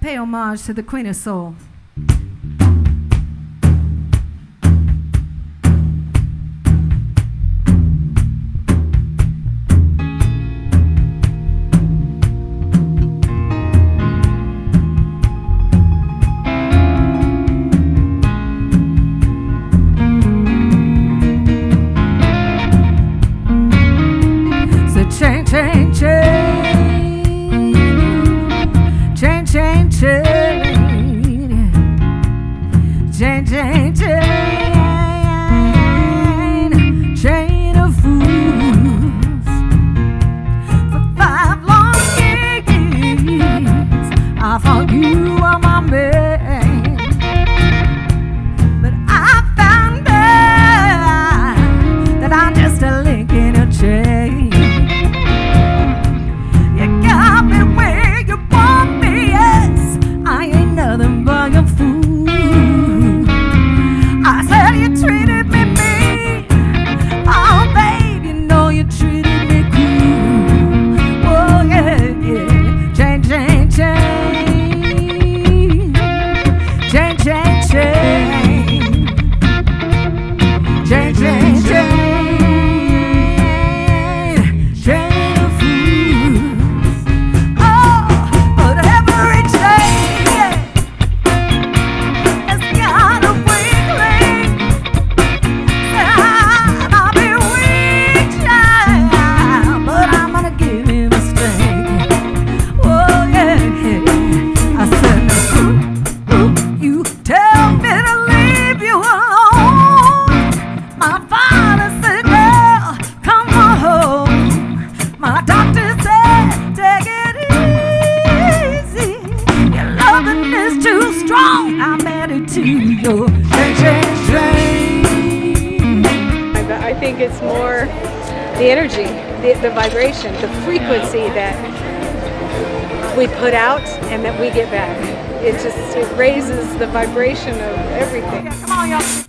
pay homage to the Queen of Soul. go train, train, train. I, I think it's more the energy, the, the vibration, the frequency that we put out and that we get back. It just it raises the vibration of everything. Yeah, come on, y'all.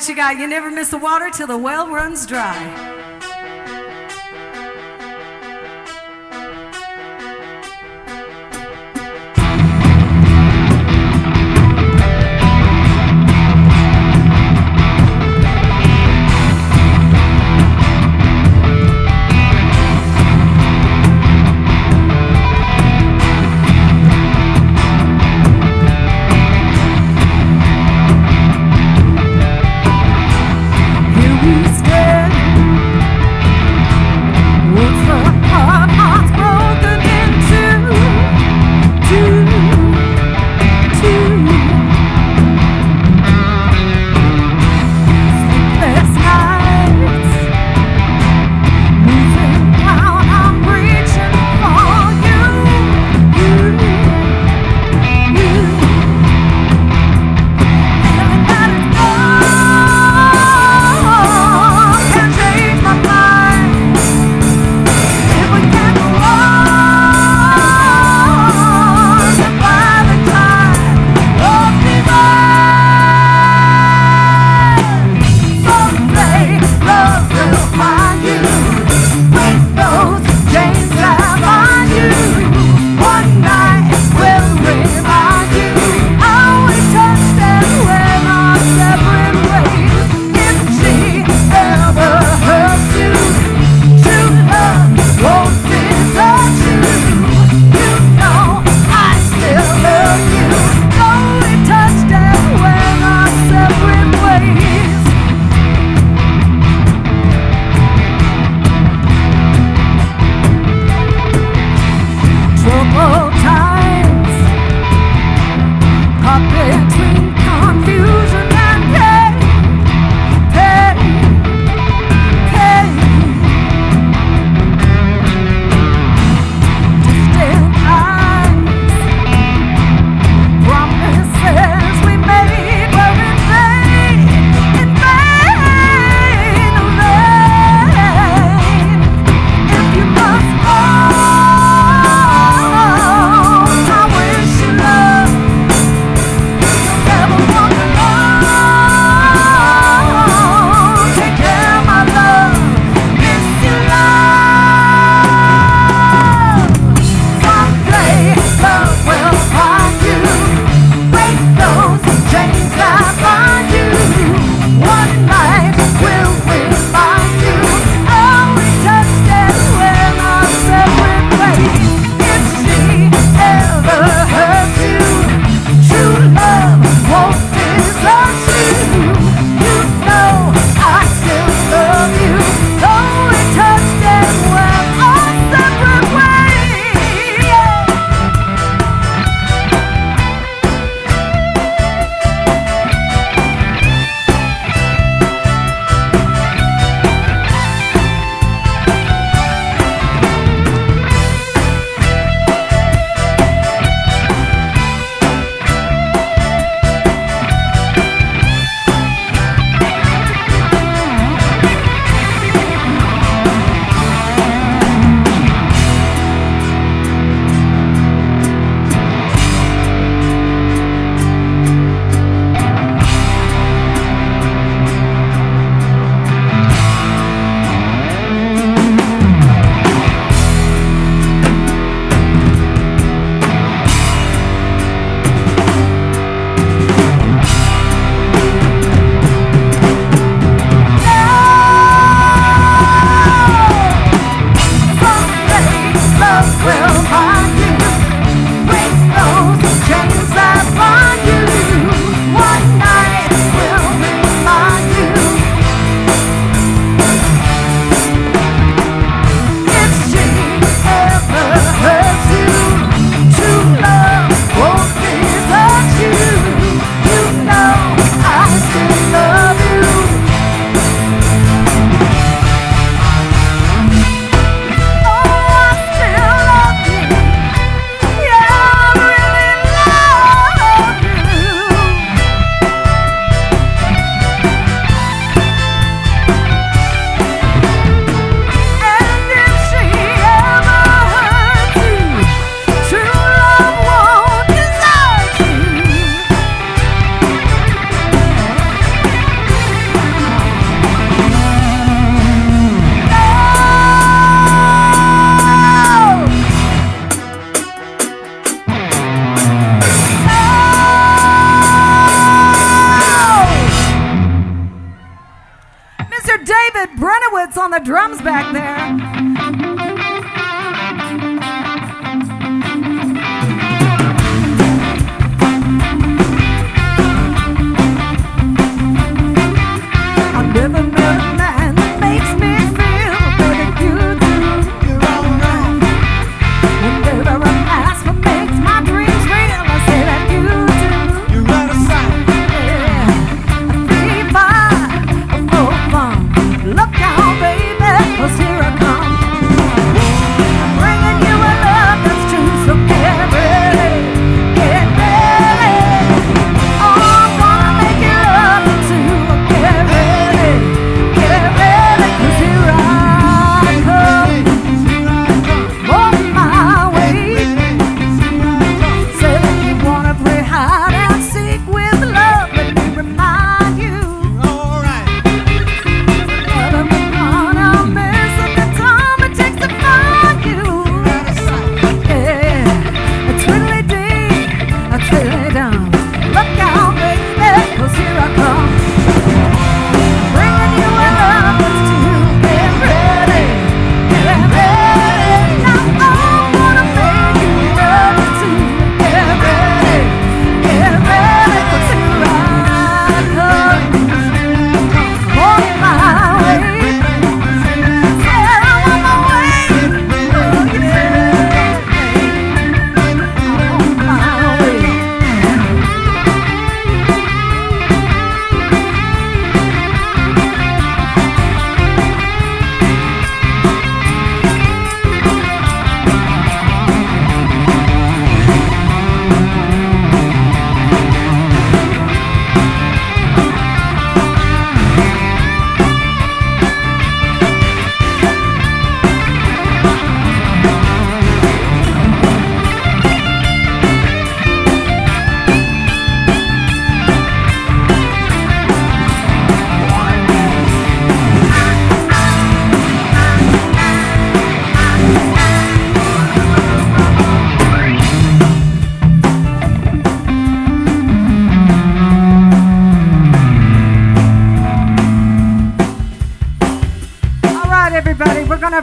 What you got. You never miss the water till the well runs dry.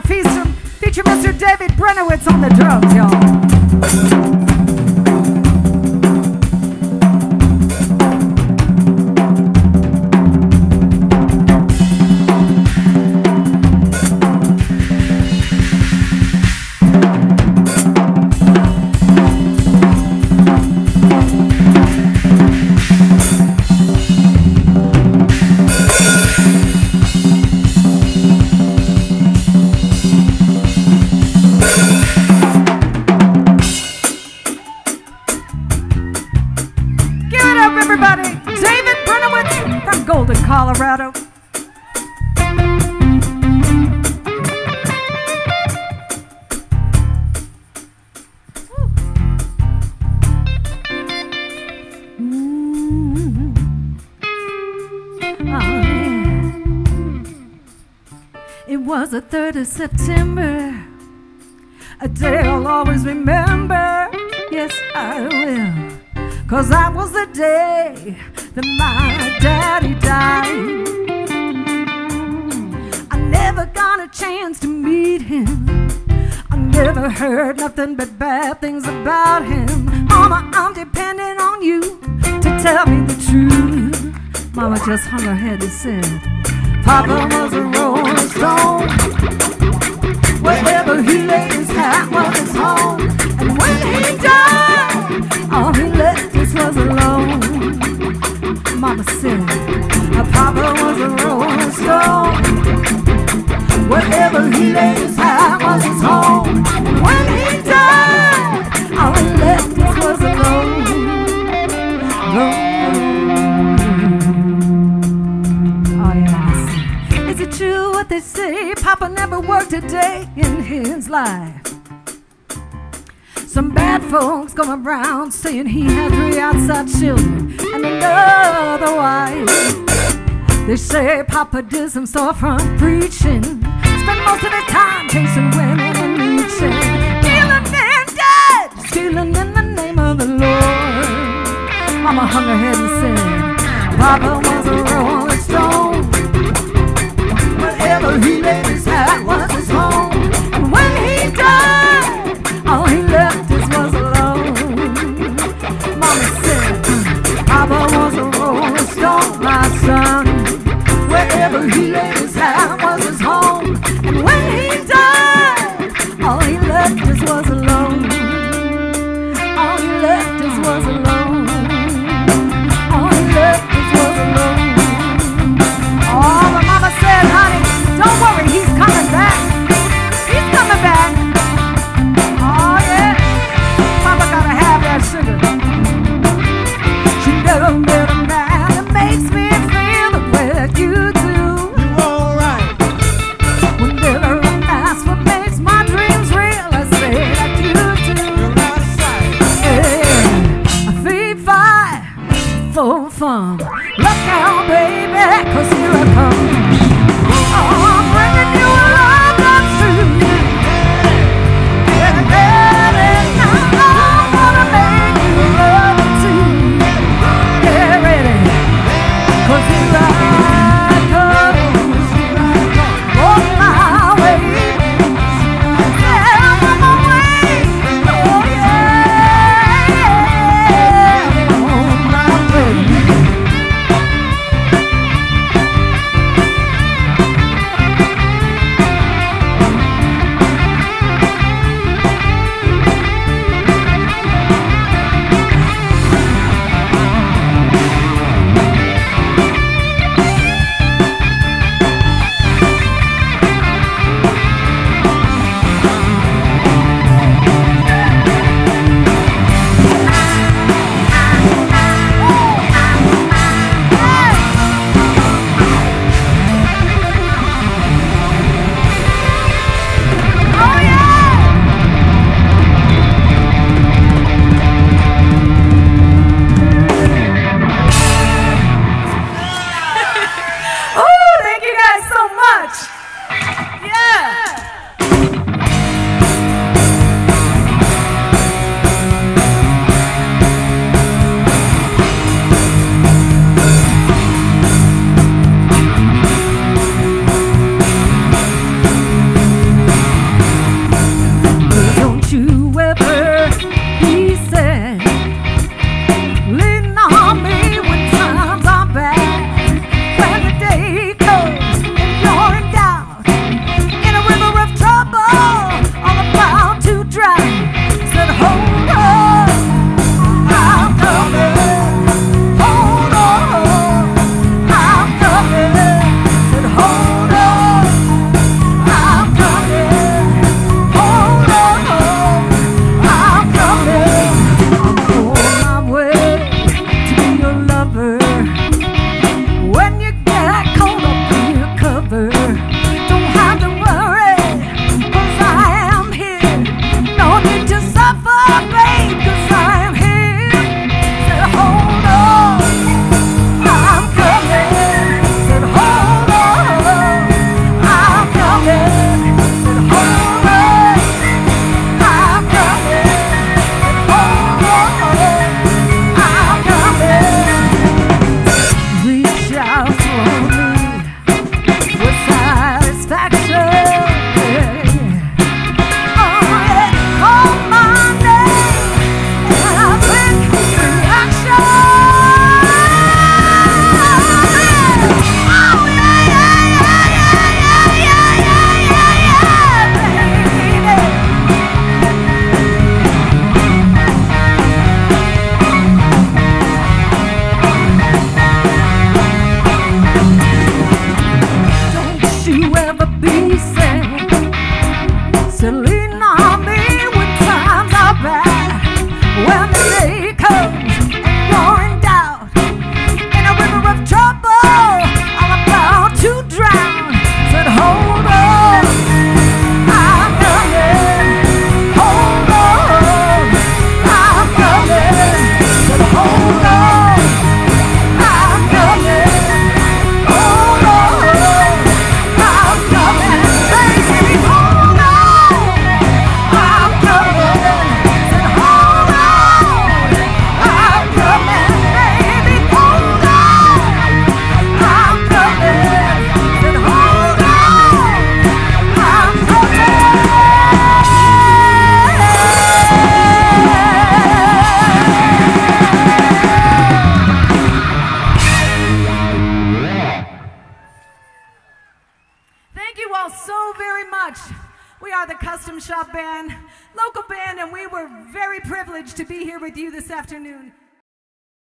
Feature, feature Mr. David Brenowitz on the drums, y'all. 3rd of September, a day I'll always remember. Yes, I will. Cause that was the day that my daddy died. I never got a chance to meet him. I never heard nothing but bad things about him. Mama, I'm depending on you to tell me the truth. Mama just hung her head and said, Papa was a rolling stone. Wherever he laid his hat was his home. And when he died, all he left us was. Mama said, Papa was a rolling stone. He laid his hat was his home. And when he died, all he left us was alone. Never worked a day in his life. Some bad folks go around saying he had three outside children and another wife. They say Papa did some storefront preaching, spent most of his time chasing women and reaching, killing and dead, stealing in the name of the Lord. Mama hung her head and said, Papa